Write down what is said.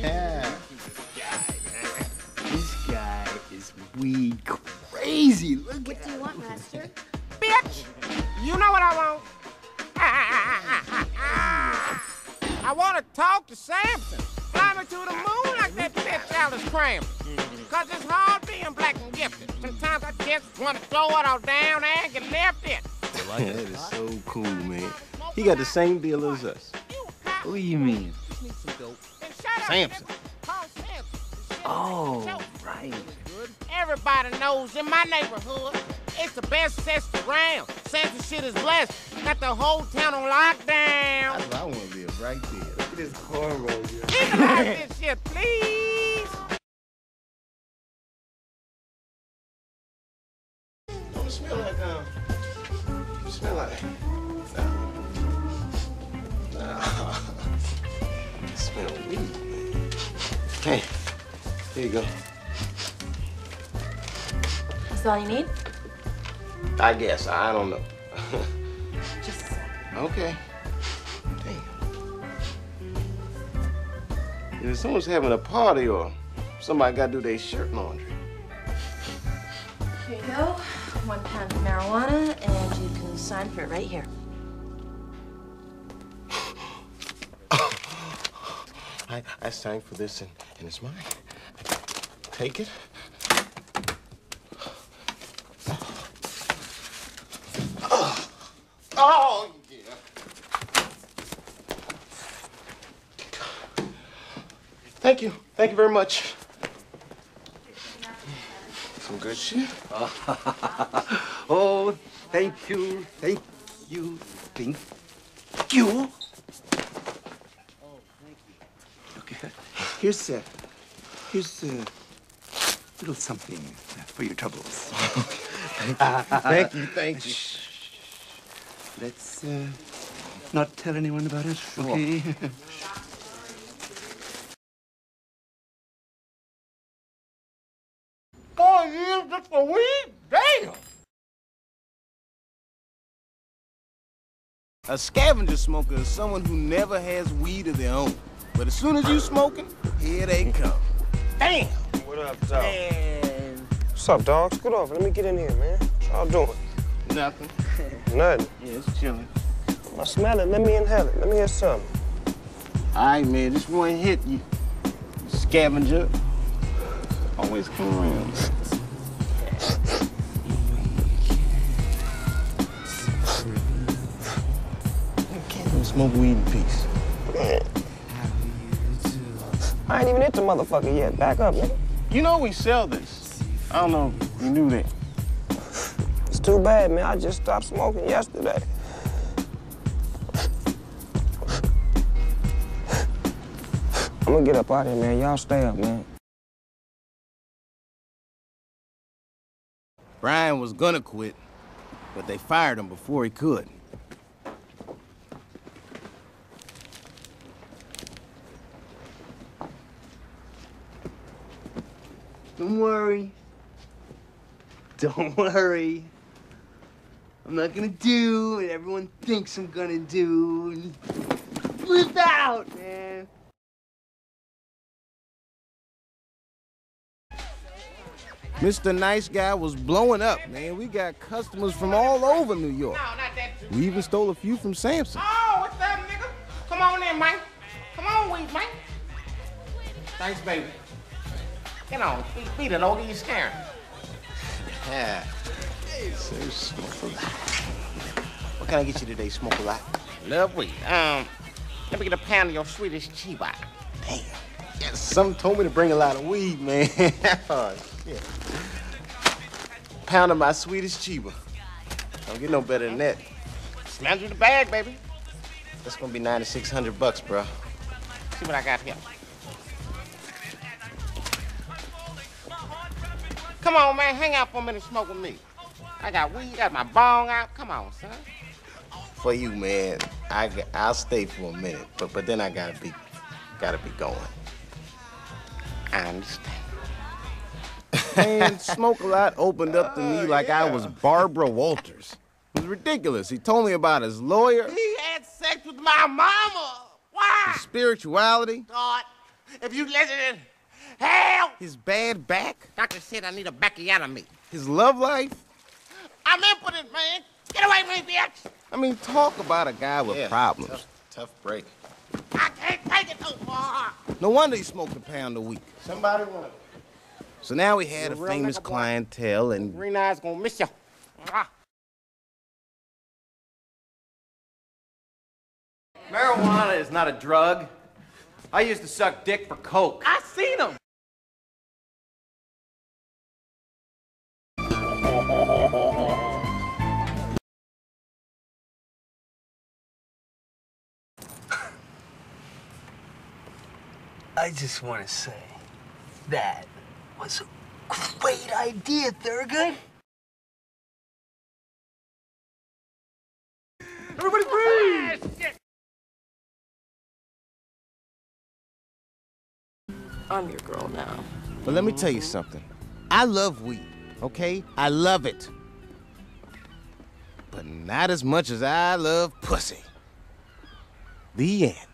yeah. This guy is weed crazy. Look What do you want, Master? Bitch! You know what I want? I want to talk to Samson. Fly me to the moon like that bitch Alice Kramden. Cause it's hard being black and gifted. Sometimes I just want to throw it all down and get left in. that is so cool, man. He got the same deal as us. What do you mean? Then shut up, Samson. nigga. Call Samson. Oh, right. Everybody knows in my neighborhood, it's the best sex around. Samson shit is blessed. Got the whole town on lockdown. That's what I want to live right there. Look at this cornrow, Legalize this shit, please. Don't smell like um. Smell like. Smell weed. Hey, here you go. That's all you need? I guess I don't know. Just okay. Damn. If someone's having a party or somebody got to do their shirt laundry. Here you go. One pound of marijuana, and you can sign for it right here. I, I signed for this and, and it's mine. Take it. Oh, yeah. Thank you. Thank you very much. Some good shit. Oh, thank you, thank you, thank you. Okay, here's uh, here's a little something for your troubles. Thank you. Thank you. Let's uh, not tell anyone about it, okay? Four years just for weed? Damn. A scavenger smoker is someone who never has weed of their own. But as soon as you smoking, here they come. Damn! What up, dog? And What's up, dog? Scoot over. Let me get in here, man. What y'all doing? nothing. Nothing. Yeah, it's chilling. I smell it. Let me inhale it. Let me hear something. All right, man, this one hit you. Scavenger. Always come around. Can't smoke weed in peace. I ain't even hit the motherfucker yet. Back up, nigga. You know we sell this. I don't know if you knew that. It's too bad, man. I just stopped smoking yesterday. I'm gonna get up out here, man. Y'all stay up, man. Brian was gonna quit, but they fired him before he could. Don't worry. Don't worry. I'm not gonna do what everyone thinks I'm gonna do. Flip out, man. Mr. Nice Guy was blowing up, man. We got customers from all over New York. No, not that. too. We even stole a few from Samson. Oh, what's up, nigga? Come on in, Mike. Come on, weed, Mike. Thanks, baby. Get know, beat, beat it, don't get you scared. Yeah. So smoke a lot. What can I get you today, smoke a lot? Love weed. Um, let me get a pound of your Swedish chiba. Damn. Yeah, some told me to bring a lot of weed, man. oh, shit. Pound of my Swedish Chiba. Don't get no better than that. Smells you the bag, baby. That's gonna be 9,600 bucks, bro. See what I got here. Come on, man, hang out for a minute, and smoke with me. I got weed, got my bong out. Come on, son. For you, man, I I'll stay for a minute, but but then I gotta be, gotta be going. I understand. Man, Smoke a Lot opened up to me oh, like I was Barbara Walters. It was ridiculous. He told me about his lawyer. He had sex with my mama. Why? his spirituality, God, if you listen, hell! His bad back, Doctor said I need a backiotomy. his love life. I'm impotent, man. Get away from me, bitch. I mean, talk about a guy with problems. Tough, tough break. I can't take it no more. No wonder he smoked a pound a week. Somebody want So now he had a You're a famous nigga, boy. clientele and Green Eye's gonna miss you. Ah. Marijuana is not a drug. I used to suck dick for coke. I seen him. I just want to say that was a great idea, Thurgood. Everybody breathe! I'm your girl now. But let me tell you something. I love weed, okay? I love it. But not as much as I love pussy. The end.